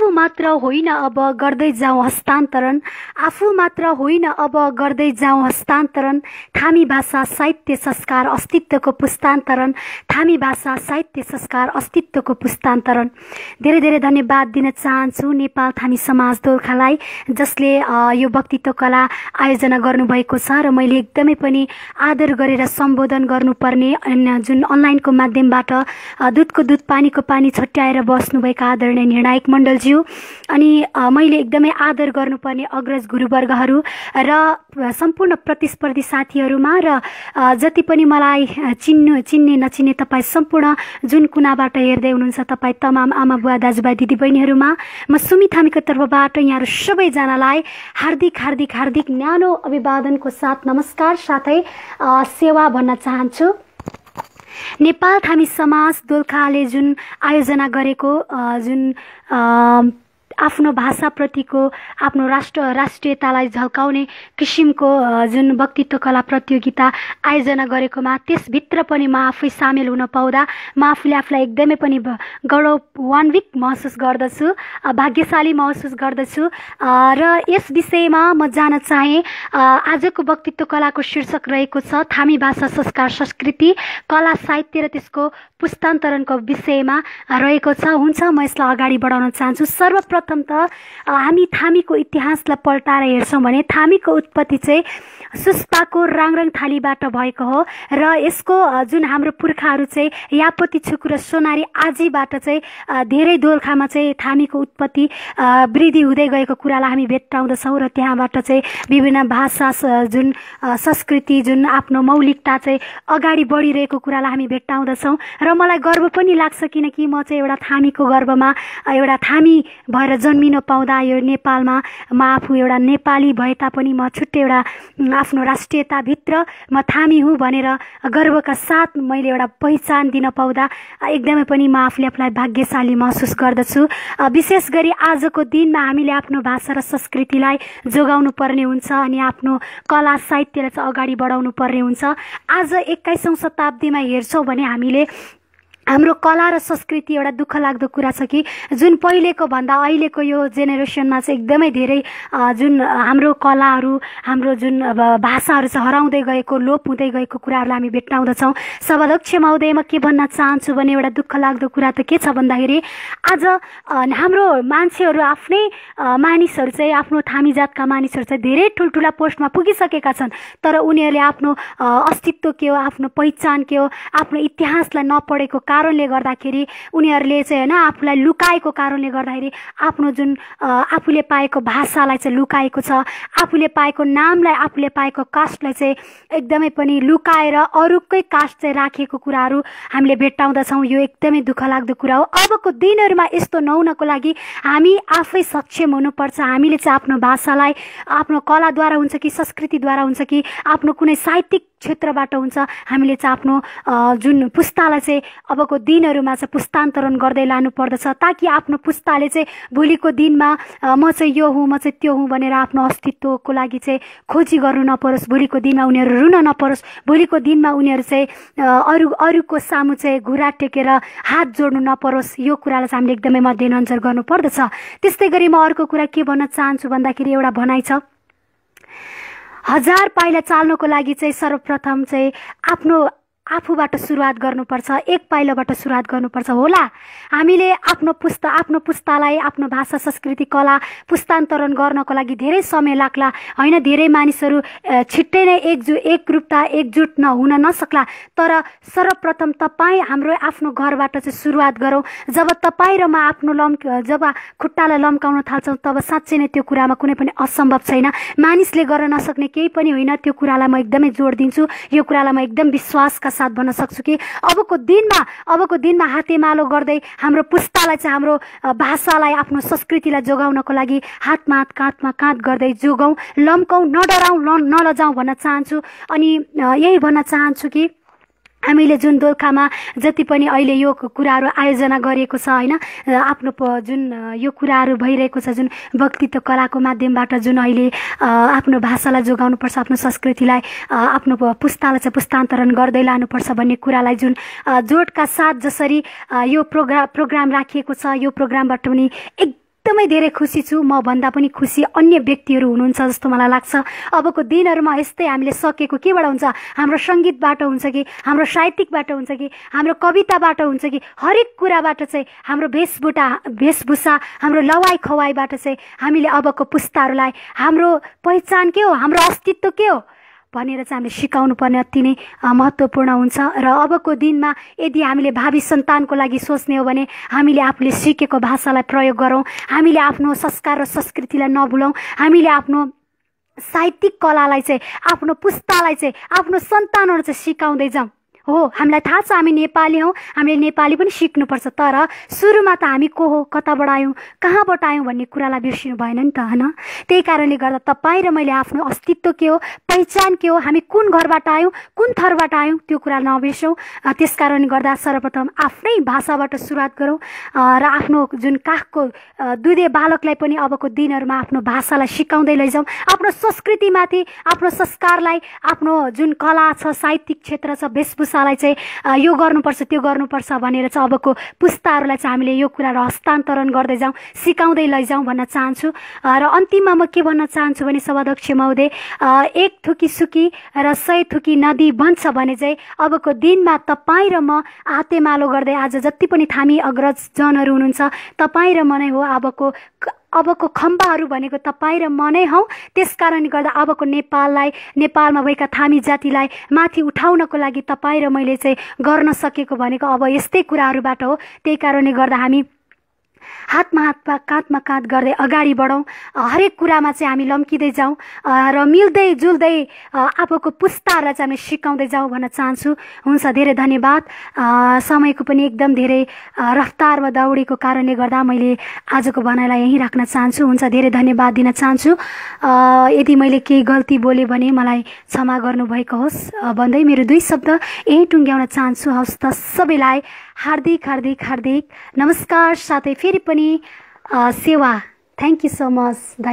आफू मात्र होइन अब गर्दै जाउँ हस्तान्तरण। आफू मात्र होइन अब गर्दै जाउँ हस्तान्तरण। थामी भाषा साहित्य संस्कार अस्तित्वको पुस्तान्तरण। थामी भाषा साहित्य संस्कार अस्तित्वको पुस्तान्तरण। धेरै धेरै धन्यवाद दिन चाहन्छु नेपाल थामी समाज दोर्खालाई जसले यो वक्तित्व कला आयोजना गर्नुभएको छ र मैले एकदमै पनि आदर गरेर सम्बोधन गर्नुपर्ने जुन अनलाइनको माध्यमबाट दुधको दुध पानीको पानी छट्याएर बस्नुभएका आदरणीय निर्णायक मण्डलज्यू। अनि मैले एकदमै आदर गर्नुपर्ने अग्रज गुरुवर्गहरू र सम्पूर्ण प्रतिस्पर्धी साथीहरूमा र जति पनि मलाई चिन्नु चिन्ने नचिन्ने तपाईँ सम्पूर्ण जुन कुनाबाट हेर्दै हुनुहुन्छ तपाईँ तमाम आमा बुवा दाजुभाइ दिदीबहिनीहरूमा म सुमी थामीको तर्फबाट यहाँहरू सबैजनालाई हार्दिक हार्दिक हार्दिक न्यानो अभिवादनको साथ नमस्कार साथै सेवा भन्न चाहन्छु। नेपाल थामी समाज दोलखाले जुन आयोजना गरेको जुन आफ्नो भाषाप्रतिको आफ्नो राष्ट्र राष्ट्रियतालाई झल्काउने किसिमको जुन वक्तित्व कला प्रतियोगिता आयोजना गरेकोमा त्यसभित्र पनि म आफै सामेल हुन पाउँदा म आफूले आफूलाई एकदमै पनि गौरवान्वित महसुस गर्दछु भाग्यशाली महसुस गर्दछु र यस विषयमा म जान चाहेँ आजको वक्तित्व कलाको शीर्षक रहेको छ थामी भाषा संस्कार संस्कृति कला साहित्य र त्यसको पुस्तान्तरणको विषयमा रहेको छ। हुन्छ म यसलाई अगाडि बढाउन चाहन्छु। सर्वप्रथम प्रथम त हामी थामीको इतिहासलाई पल्टाएर हेर्छौँ भने थामीको उत्पत्ति चाहिँ सुस्पाको राङरङ थालीबाट भएको हो र यसको जुन हाम्रो पुर्खाहरू चाहिँ यापति छुकु र सोनारी आजीबाट चाहिँ धेरै दोलखामा चाहिँ थामीको उत्पत्ति वृद्धि हुँदै गएको कुरालाई हामी भेट्टाउँदछौँ र त्यहाँबाट चाहिँ विभिन्न भाषा जुन संस्कृति जुन आफ्नो मौलिकता चाहिँ अगाडि बढिरहेको कुरालाई हामी भेट्टाउँदछौँ र मलाई गर्व पनि लाग्छ किनकि म चाहिँ एउटा थामीको गर्वमा एउटा थामी भएर जन्मिन पाउँदा यो नेपालमा म आफू एउटा नेपाली भए तापनि म छुट्टै एउटा आफ्नो राष्ट्रियताभित्र म थामी हुँ भनेर गर्वका साथ मैले एउटा पहिचान दिन पाउँदा एकदमै पनि म आफूले आफूलाई भाग्यशाली महसुस गर्दछु। विशेष गरी आजको दिनमा हामीले आफ्नो भाषा र संस्कृतिलाई जोगाउनु पर्ने हुन्छ अनि आफ्नो कला साहित्यलाई चाहिँ अगाडि बढाउनु पर्ने हुन्छ। आज एक्काइसौँ शताब्दीमा हेर्छौँ भने हामीले हाम्रो कला र संस्कृति एउटा दुःख लाग्दो कुरा छ कि जुन पहिलेको भन्दा अहिलेको यो जेनेरेसनमा चाहिँ एकदमै धेरै जुन हाम्रो कलाहरू हाम्रो जुन भाषाहरू चाहिँ हराउँदै गएको लोप हुँदै गएको कुराहरूलाई हामी भेट्टाउँदछौँ। सभाध्यक्ष महोदय म के भन्न चाहन्छु भने एउटा दुःख लाग्दो कुरा त के छ भन्दाखेरि आज हाम्रो मान्छेहरू आफ्नै मानिसहरू चाहिँ आफ्नो थामी जातका मानिसहरू चाहिँ धेरै ठुल्ठुला पोस्टमा पुगिसकेका छन्। तर उनीहरूले आफ्नो अस्तित्व के हो आफ्नो पहिचान के हो आफ्नो इतिहासलाई नपढेको कारणले गर्दाखेरि उनीहरूले चाहिँ होइन आफूलाई लुकाएको कारणले गर्दाखेरि आफ्नो जुन आफूले पाएको भाषालाई चाहिँ लुकाएको छ आफूले पाएको नामलाई आफूले पाएको कास्टलाई चाहिँ एकदमै पनि लुकाएर अरूकै कास्ट चाहिँ राखिएको कुराहरू हामीले भेट्टाउँदछौँ। यो एकदमै दुःख लाग्दो कुरा हो। अबको दिनहरूमा यस्तो नहुनको लागि हामी आफै सक्षम हुनुपर्छ। हामीले चाहिँ आफ्नो भाषालाई आफ्नो कलाद्वारा हुन्छ कि संस्कृतिद्वारा हुन्छ कि आफ्नो कुनै साहित्यिक क्षेत्रबाट हुन्छ। हामीले चाहिँ आफ्नो जुन पुस्तालाई चाहिँ अबको दिनहरूमा चाहिँ पुस्तान्तरण गर्दै लानु पर्दछ ताकि आफ्नो पुस्ताले चाहिँ भोलिको दिनमा म चाहिँ यो हुँ म चाहिँ त्यो हुँ भनेर आफ्नो अस्तित्वको लागि चाहिँ खोजी गर्नु नपरोस् भोलिको दिनमा उनीहरू रुन नपरोस् भोलिको दिनमा उनीहरू चाहिँ अरू अरूको सामु चाहिँ घुरा टेकेर हात जोड्नु नपरोस् यो कुरालाई चाहिँ हामीले एकदमै मध्यनजर गर्नुपर्दछ। त्यस्तै गरी म अर्को कुरा के भन्न चाहन्छु भन्दाखेरि एउटा भनाइ छ। हजार पाइला चाल्नको लागि चाहिँ सर्वप्रथम चाहिँ आफ्नो आफूबाट सुरुवात गर्नुपर्छ एक पाइलोबाट सुरुवात गर्नुपर्छ होला। हामीले आफ्नो पुस्ता आफ्नो पुस्तालाई आफ्नो भाषा संस्कृति कला पुस्तान्तरण गर्नको लागि धेरै समय लाग्ला। होइन धेरै मानिसहरू छिट्टै नै एकजु एकरूपता एकजुट नहुन नसक्ला। तर सर्वप्रथम तपाईँ हाम्रो आफ्नो घरबाट चाहिँ सुरुवात गरौँ। जब तपाईँ र म आफ्नो लम् जब खुट्टालाई लम्काउन थाल्छौँ तब साँच्चै नै त्यो कुरामा कुनै पनि असम्भव छैन। मानिसले गर्न नसक्ने केही पनि होइन। त्यो कुरालाई म एकदमै जोड दिन्छु। यो कुरालाई म एकदम विश्वासका साथ भन्न सक्छु कि अबको दिनमा अबको दिनमा हातेमालो गर्दै हाम्रो पुस्तालाई चाहिँ हाम्रो भाषालाई आफ्नो संस्कृतिलाई जोगाउनको लागि हातमा हात काँधमा काँध गर्दै जोगाउँ लम्काउँ नडराउँ नलजाउँ भन्न चाहन्छु। अनि यही भन्न चाहन्छु कि हामीले जुन दोलखामा जति पनि अहिले यो कुराहरू आयोजना गरिएको छ होइन आफ्नो जुन यो कुराहरू भइरहेको छ जुन वक्तित्व कलाको माध्यमबाट जुन अहिले आफ्नो भाषालाई जोगाउनुपर्छ आफ्नो संस्कृतिलाई आफ्नो पुस्तालाई चाहिँ पुस्तान्तरण गर्दै लानुपर्छ भन्ने कुरालाई जुन जोडका साथ जसरी यो प्रोग्राम प्रोग्राम राखिएको छ यो प्रोग्रामबाट पनि एक एकदमै धेरै खुसी छु। म भन्दा पनि खुसी अन्य व्यक्तिहरू हुनुहुन्छ जस्तो मलाई लाग्छ। अबको दिनहरूमा यस्तै हामीले सकेको केबाट हुन्छ? हाम्रो सङ्गीतबाट हुन्छ कि? हाम्रो साहित्यिकबाट हुन्छ कि? हाम्रो कविताबाट हुन्छ कि? हरेक कुराबाट चाहिँ हाम्रो वेशभूषा वेशभूषा हाम्रो लवाई खवाईबाट चाहिँ हामीले अबको पुस्ताहरूलाई हाम्रो पहिचान के हो? हाम्रो अस्तित्व के हो? भनेर चाहिँ हामीले सिकाउनु पर्ने अति नै महत्त्वपूर्ण हुन्छ। र अबको दिनमा यदि हामीले भावी सन्तानको लागि सोच्ने हो भने हामीले आफूले सिकेको भाषालाई प्रयोग गरौँ हामीले आफ्नो संस्कार र संस्कृतिलाई नभुलौँ हामीले आफ्नो साहित्यिक कलालाई चाहिँ आफ्नो पुस्तालाई चाहिँ आफ्नो सन्तानहरू चाहिँ सिकाउँदै जाउँ हो हामीलाई थाहा छ हामी नेपाली हौँ। हामीले नेपाली पनि सिक्नुपर्छ तर सुरुमा त हामी को हो कताबाट आयौँ कहाँबाट आयौँ भन्ने कुरालाई बिर्सिनु भएन नि त होइन? त्यही कारणले गर्दा तपाईँ र मैले आफ्नो अस्तित्व के हो पहिचान के हो हामी कुन घरबाट आयौँ कुन थरबाट आयौँ त्यो कुरा नबिर्सौँ। त्यस कारणले गर्दा सर्वप्रथम आफ्नै भाषाबाट सुरुवात गरौँ। र आफ्नो जुन काखको दुधे बालकलाई पनि अबको दिनहरूमा आफ्नो भाषालाई सिकाउँदै लैजाउँ। आफ्नो संस्कृतिमाथि आफ्नो संस्कारलाई आफ्नो जुन कला छ साहित्यिक क्षेत्र छ वेशभूषा पुस्तालाई चाहिँ यो गर्नुपर्छ त्यो गर्नुपर्छ भनेर चाहिँ अबको पुस्ताहरूलाई चाहिँ हामीले यो कुराहरू हस्तान्तरण गर्दै जाउँ सिकाउँदै लैजाउँ भन्न चाहन्छु। र अन्तिममा म के भन्न चाहन्छु भने सभाध्यक्ष महोदय एक थुकी सुकी र सय थुकी नदी बन्छ भने चाहिँ अबको दिनमा तपाईँ र म हातेमालो गर्दै आज जति पनि थामी अग्रजजनहरू हुनुहुन्छ तपाईँ र म नै हो अबको अबको खम्बाहरू भनेको तपाईँ र म नै हौँ। त्यस कारणले गर्दा अबको नेपाललाई नेपालमा भएका थामी जातिलाई माथि उठाउनको लागि तपाईँ र मैले चाहिँ गर्न सकेको भनेको अब यस्तै कुराहरूबाट हो। त्यही कारणले गर्दा हामी हातमा हातमा काँधमा काँध गर्दै अगाडि बढौँ। हरेक कुरामा चाहिँ हामी लम्किँदै जाउँ। र मिल्दै जुल्दै आफूको पुस्ताहरूलाई चाहिँ हामी सिकाउँदै जाउँ भन्न चाहन्छु। हुन्छ धेरै धन्यवाद। समयको पनि एकदम धेरै रफ्तारमा दौडेको कारणले गर्दा मैले आजको भनाइलाई यहीँ राख्न चाहन्छु। हुन्छ धेरै धन्यवाद दिन चाहन्छु। यदि मैले केही गल्ती बोलेँ भने मलाई क्षमा गर्नुभएको होस्। भन्दै मेरो दुई शब्द यहीँ टुङ्ग्याउन चाहन्छु। हवस् त सबैलाई हार्दिक हार्दिक हार्दिक नमस्कार साथै फेरि पनि सेवा। Thank you so much